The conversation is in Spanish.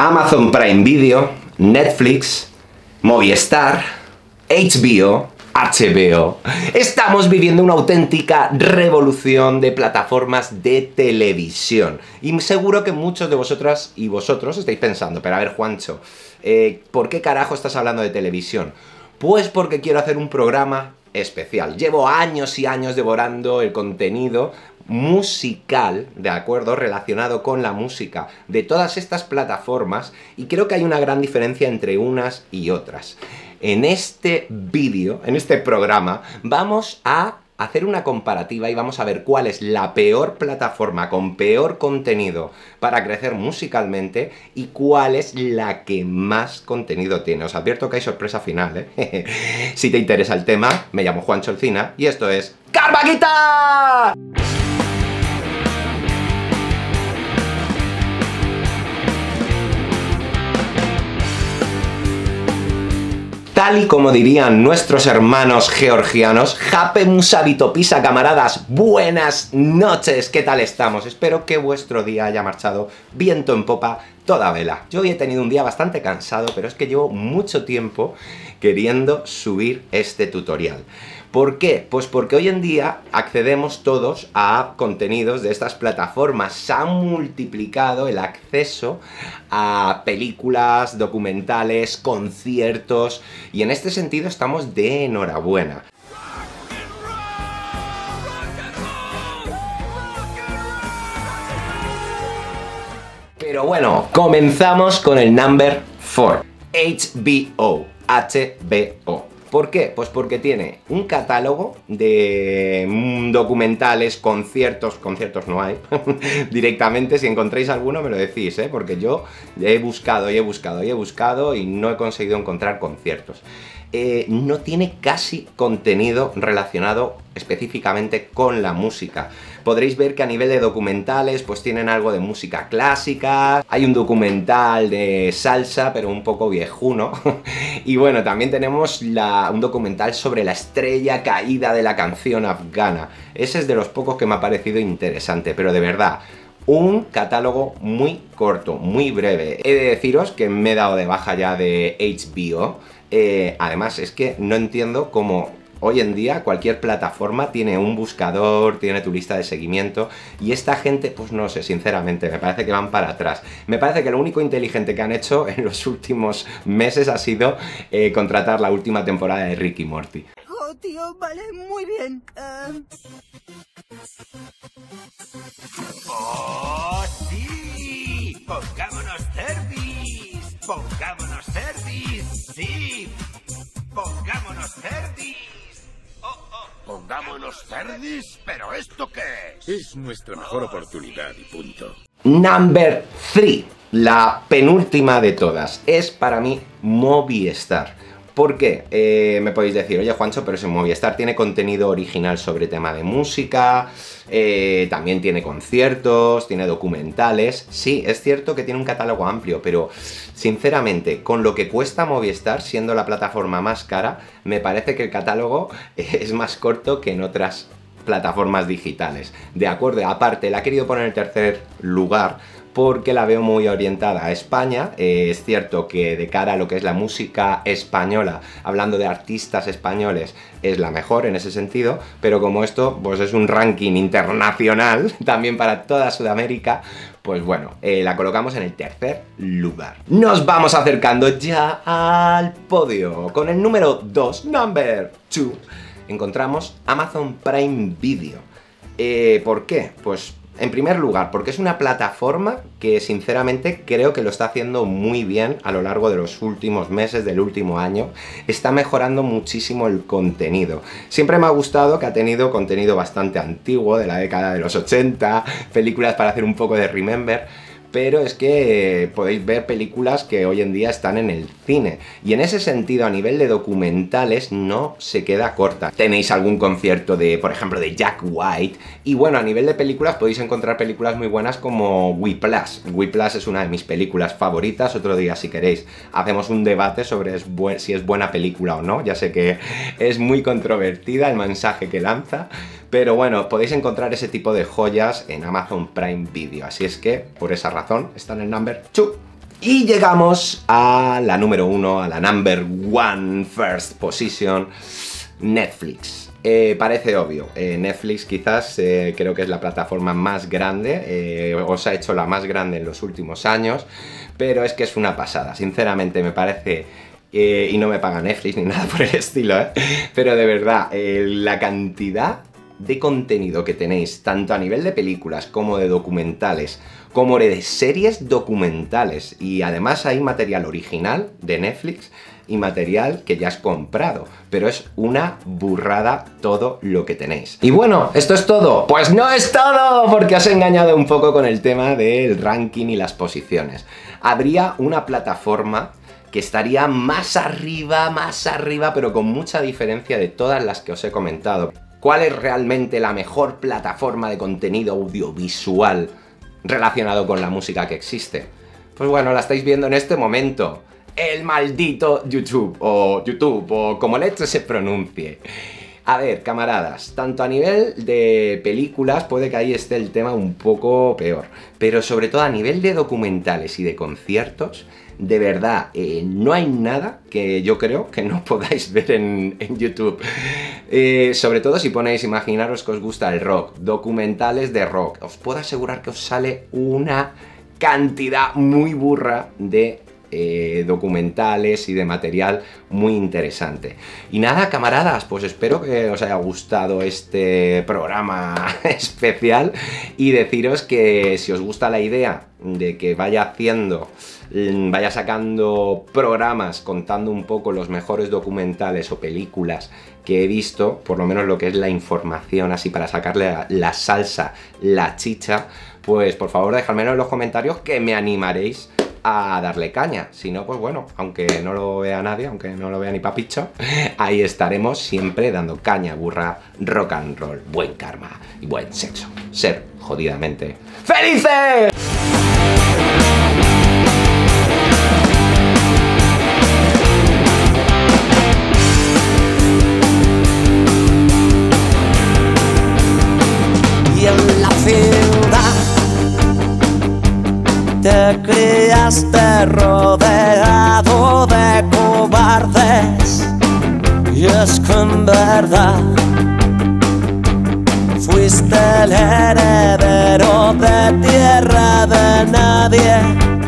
Amazon Prime Video, Netflix, Movistar, HBO, HBO. Estamos viviendo una auténtica revolución de plataformas de televisión. Y seguro que muchos de vosotras y vosotros estáis pensando, pero a ver, Juancho, eh, ¿por qué carajo estás hablando de televisión? Pues porque quiero hacer un programa especial. Llevo años y años devorando el contenido musical, ¿de acuerdo? Relacionado con la música de todas estas plataformas y creo que hay una gran diferencia entre unas y otras. En este vídeo, en este programa, vamos a hacer una comparativa y vamos a ver cuál es la peor plataforma con peor contenido para crecer musicalmente y cuál es la que más contenido tiene. Os advierto que hay sorpresa final, ¿eh? si te interesa el tema, me llamo Juan Cholcina y esto es ¡Carvaquita! Tal y como dirían nuestros hermanos georgianos, Jape Musabito Pisa, camaradas, buenas noches, ¿qué tal estamos? Espero que vuestro día haya marchado viento en popa toda vela. Yo hoy he tenido un día bastante cansado, pero es que llevo mucho tiempo queriendo subir este tutorial. ¿Por qué? Pues porque hoy en día accedemos todos a contenidos de estas plataformas. Se ha multiplicado el acceso a películas, documentales, conciertos y en este sentido estamos de enhorabuena. Pero bueno, comenzamos con el number 4. HBO. HBO. ¿Por qué? Pues porque tiene un catálogo de mm, documentales, conciertos, conciertos no hay, directamente, si encontráis alguno me lo decís, ¿eh? porque yo he buscado y he buscado y he buscado y no he conseguido encontrar conciertos. Eh, no tiene casi contenido relacionado específicamente con la música. Podréis ver que a nivel de documentales pues tienen algo de música clásica, hay un documental de salsa pero un poco viejuno y bueno, también tenemos un documental sobre la estrella caída de la canción afgana. Ese es de los pocos que me ha parecido interesante, pero de verdad, un catálogo muy corto, muy breve. He de deciros que me he dado de baja ya de HBO, eh, además, es que no entiendo cómo hoy en día cualquier plataforma tiene un buscador, tiene tu lista de seguimiento y esta gente, pues no sé, sinceramente, me parece que van para atrás. Me parece que lo único inteligente que han hecho en los últimos meses ha sido eh, contratar la última temporada de Ricky Morty. Oh, tío, vale, muy bien. Uh... ¡Oh, sí! ¡Pongámonos cervis! ¡Pongámonos cervis! ¡Sí! ¿Pongámonos cerdis? ¿Pero esto qué es? Es nuestra mejor oportunidad y punto. Number 3, la penúltima de todas, es para mí Movistar. ¿Por qué? Eh, me podéis decir, oye Juancho, pero si Movistar tiene contenido original sobre tema de música, eh, también tiene conciertos, tiene documentales. Sí, es cierto que tiene un catálogo amplio, pero sinceramente, con lo que cuesta Movistar, siendo la plataforma más cara, me parece que el catálogo es más corto que en otras plataformas digitales. De acuerdo, aparte, la he querido poner en tercer lugar porque la veo muy orientada a España. Eh, es cierto que de cara a lo que es la música española, hablando de artistas españoles, es la mejor en ese sentido, pero como esto pues es un ranking internacional también para toda Sudamérica, pues bueno, eh, la colocamos en el tercer lugar. Nos vamos acercando ya al podio. Con el número 2, number 2, encontramos Amazon Prime Video. Eh, ¿Por qué? Pues en primer lugar, porque es una plataforma que sinceramente creo que lo está haciendo muy bien a lo largo de los últimos meses, del último año. Está mejorando muchísimo el contenido. Siempre me ha gustado que ha tenido contenido bastante antiguo, de la década de los 80, películas para hacer un poco de remember pero es que podéis ver películas que hoy en día están en el cine. Y en ese sentido, a nivel de documentales, no se queda corta. Tenéis algún concierto de, por ejemplo, de Jack White. Y bueno, a nivel de películas podéis encontrar películas muy buenas como Whiplash. Whiplash es una de mis películas favoritas. Otro día, si queréis, hacemos un debate sobre si es buena película o no. Ya sé que es muy controvertida el mensaje que lanza. Pero bueno, podéis encontrar ese tipo de joyas en Amazon Prime Video. Así es que, por esa razón, está en el number 2. Y llegamos a la número uno, a la number one first position, Netflix. Eh, parece obvio, eh, Netflix quizás eh, creo que es la plataforma más grande, os ha hecho la más grande en los últimos años, pero es que es una pasada, sinceramente me parece y no me paga Netflix ni nada por el estilo, pero de verdad, la cantidad de contenido que tenéis, tanto a nivel de películas como de documentales, como de series documentales, y además hay material original de Netflix y material que ya has comprado, pero es una burrada todo lo que tenéis. Y bueno, ¿esto es todo? Pues no es todo, porque he engañado un poco con el tema del ranking y las posiciones. Habría una plataforma que estaría más arriba, más arriba, pero con mucha diferencia de todas las que os he comentado. ¿Cuál es realmente la mejor plataforma de contenido audiovisual relacionado con la música que existe? Pues bueno, la estáis viendo en este momento. El maldito YouTube, o YouTube, o como leche se pronuncie. A ver, camaradas, tanto a nivel de películas puede que ahí esté el tema un poco peor, pero sobre todo a nivel de documentales y de conciertos, de verdad, eh, no hay nada que yo creo que no podáis ver en, YouTube. Eh, sobre todo si ponéis, imaginaros que os gusta el rock, documentales de rock. Os puedo asegurar que os sale una cantidad muy burra de eh, documentales y de material muy interesante. Y nada, camaradas, pues espero que os haya gustado este programa especial y deciros que si os gusta la idea de que vaya haciendo Mm, vaya sacando programas contando un poco los mejores documentales o películas que he visto, por lo menos lo que es la información así para sacarle la salsa, la chicha, pues por favor dejadmelo en los comentarios que me animaréis a darle caña. Si no, pues bueno, aunque no lo vea nadie, aunque no lo vea ni papicho, ahí estaremos siempre dando caña, burra, rock and roll, buen karma y buen sexo. Ser jodidamente felices. Fuiste el heredero de tierra de nadie